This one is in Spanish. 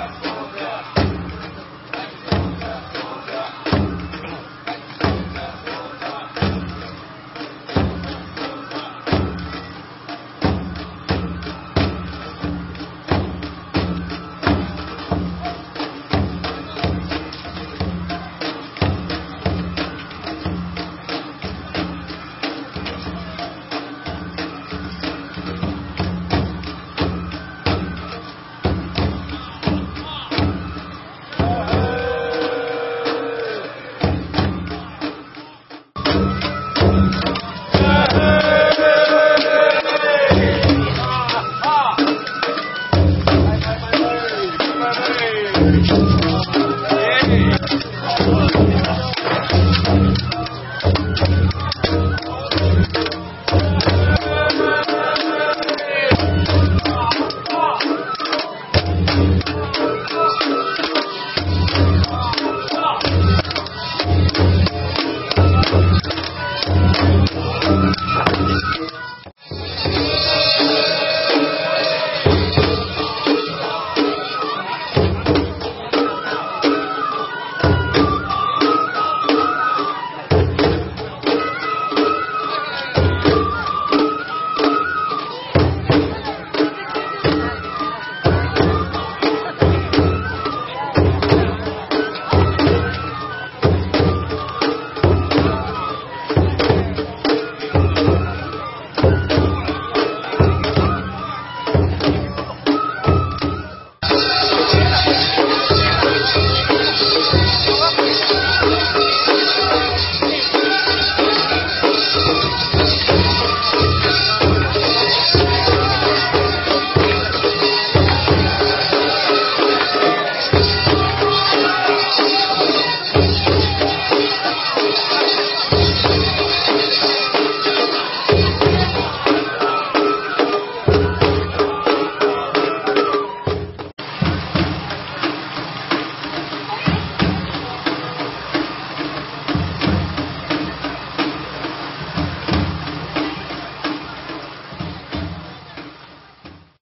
Tierra.